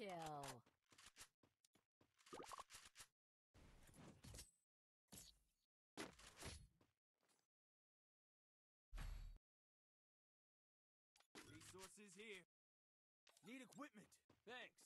kill. Resources here. Need equipment. Thanks.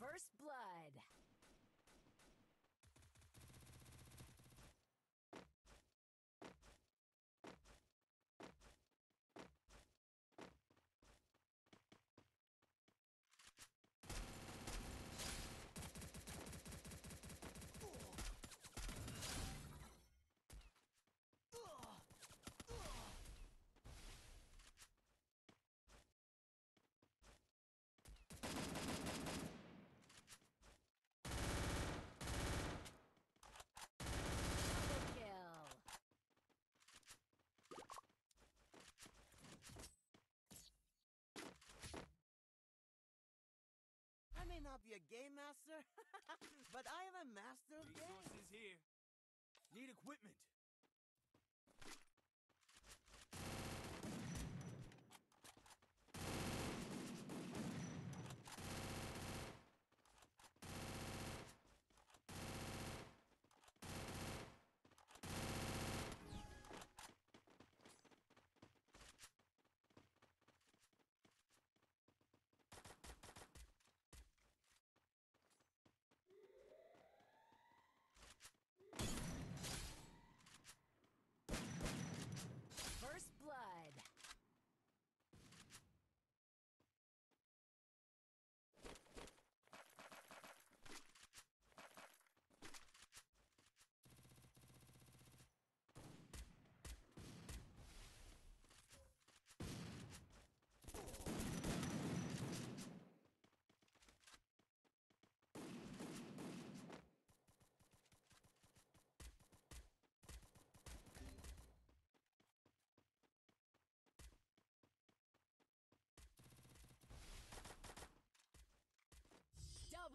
First blood. Double kill. I may not be a game master, but I am a master of games. Resources here. Need equipment.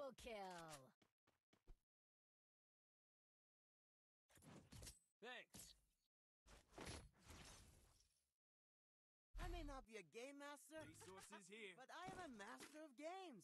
Double kill. Thanks. I may not be a game master, Resources here. but I am a master of games.